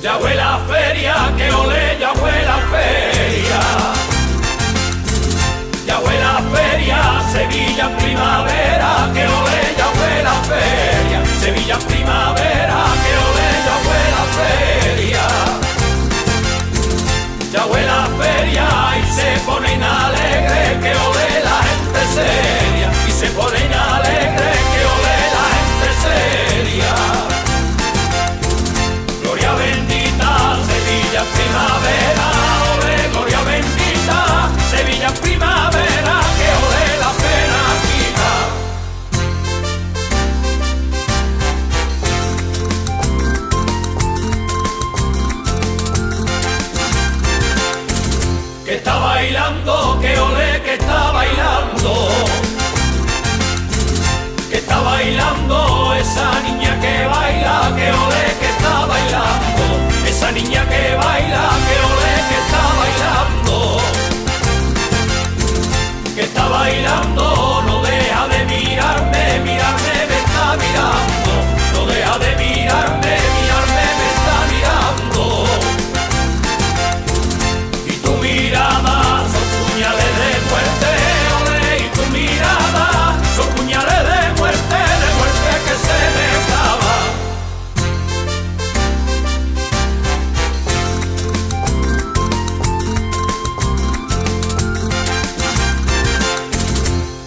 Ya fue la feria, que ole, ya fue la feria. Ya fue la feria, Sevilla primavera, que ole, ya fue la feria. Sevilla primavera, que ole, ya fue la feria. Ya fue la feria y se ponen alegres, que ole la gente se primavera, ole gloria bendita, Sevilla primavera, que ole la pena quita. que está bailando, que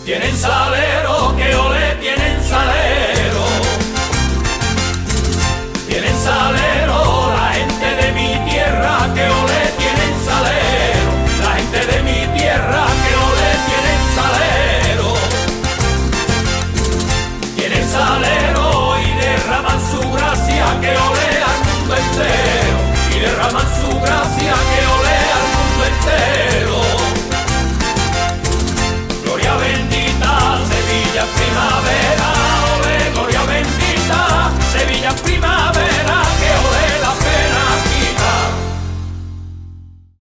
Tienen salero, que ole, tienen salero.